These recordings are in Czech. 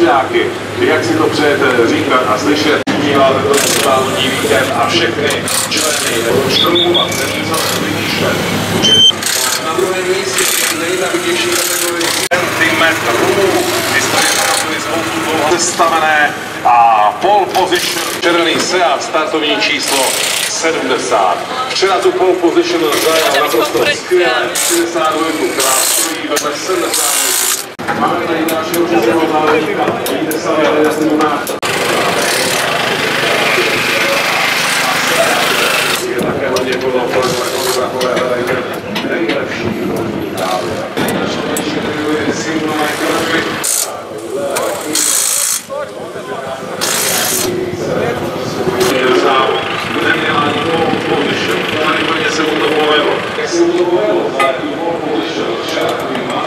Pražáky, jak si to přejete říkat a slyšet, díváte to závodní víkend a všechny členy členů a celý vymýšlet. Na druhém místě nejnavidější kategorii centimetrů. Historie pamatuje spoustu dlouho sestavené a pole position červený Seat, startovní číslo 70. Včera tu pole position zajal naprosto skvěle 62, která stojí vedle 70. Máme tady dalšího českého závodníka, vidíte sami, ale já jsem Je také hodně podle fotografové, ale nejlepší právě. Nejlepší je single microphone. se mu to povedlo. Jak se mu to povedlo, tak tu pole position, šarkový má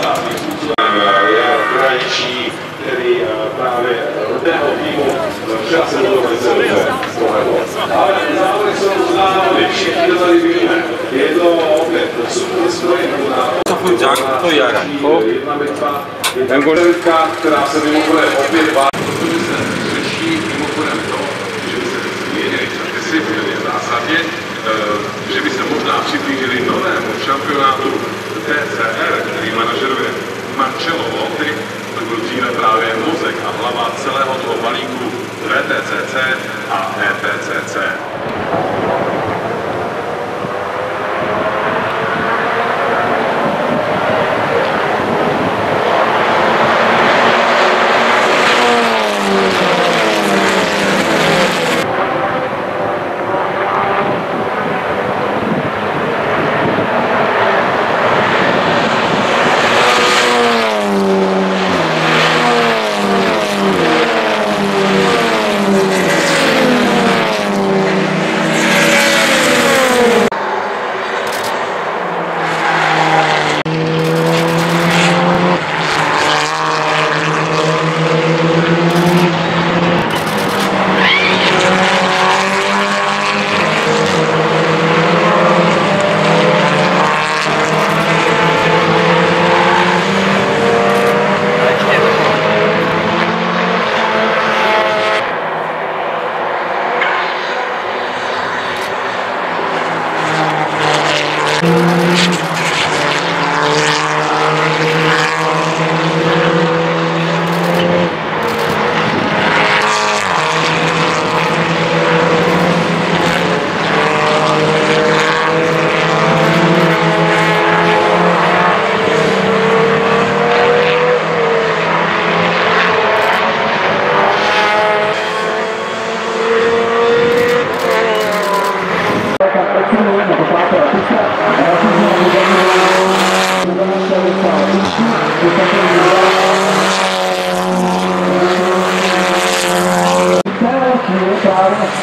je hraničí, který právě rodného týmu včera se mu to velice dobře povedlo. Ale závody jsou závody, všichni to tady víme. Je to opět super stroj Jak to jak? Jedna bitva, jedna bitka, která se mimochodem opět bá... Řeší mimochodem to, že by se změnili předpisy v zásadě, že by se možná přiblížili novému šampionátu TCR, který manažeruje Marcello Lotti, to byl dříve právě mozek a hlava celého toho balíku VTCC a ETCC.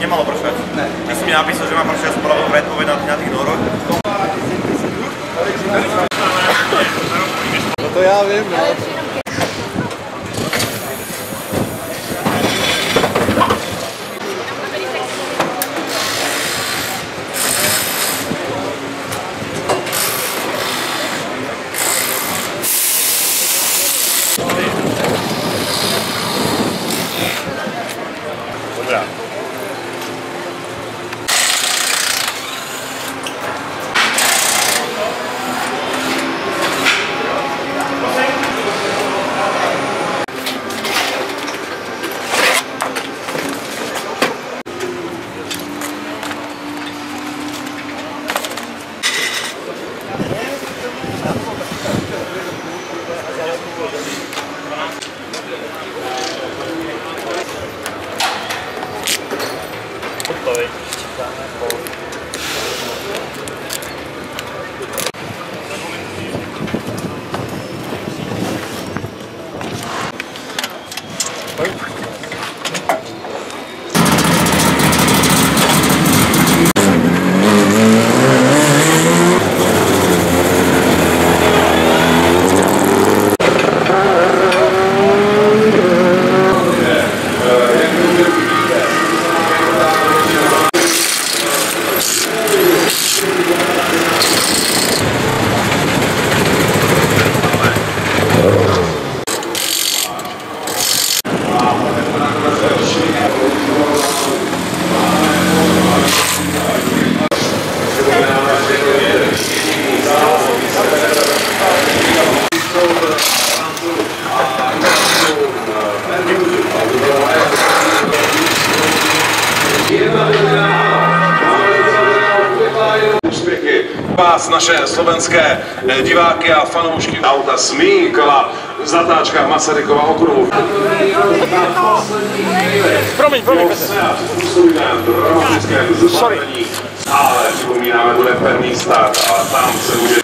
nemalo pršať. Ne. Ty si mi napísal, že má pršať spolu predpoveď na tých noroch. No to já vím, no. Naše slovenské eh, diváky a fanoušky auta Smíkala v zatáčkách Masarykova okruhu. Promiň, promiň, Sorry. Ale připomínáme, bude pevný start a tam se může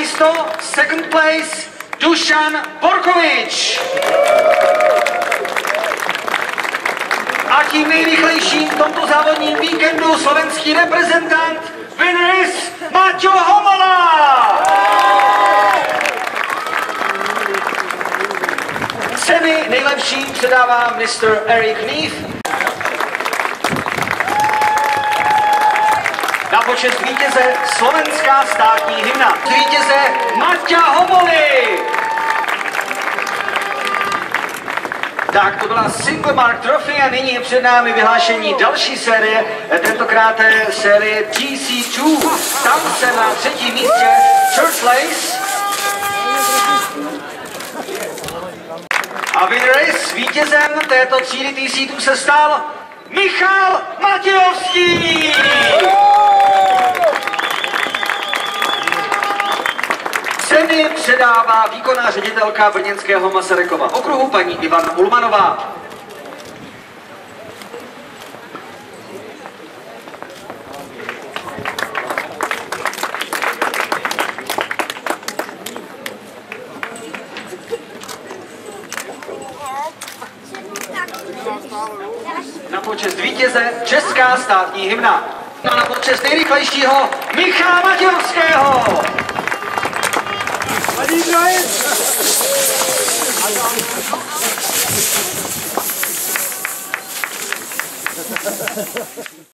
Místo, second place, Dušan Borkovič. A tím nejrychlejším v tomto závodním víkendu slovenský reprezentant, winner is Maťo Homola! Ceny nejlepším předává Mr. Eric Neef. Na počest vítěze slovenská státní hymna. Vítěze Maťa Homoly. Tak, to byla Single Mark Trophy a nyní je před námi vyhlášení další série, tentokrát série GC2. Tam se na třetím místě Church Lace A is vítězem této třídy TC2 se stal Michal Matějovský! Ceny předává výkonná ředitelka Brněnského Masarykova okruhu paní Ivana Ulmanová. Na počest vítěze Česká státní hymna. A na počest nejrychlejšího Michala Matějovského. Israel!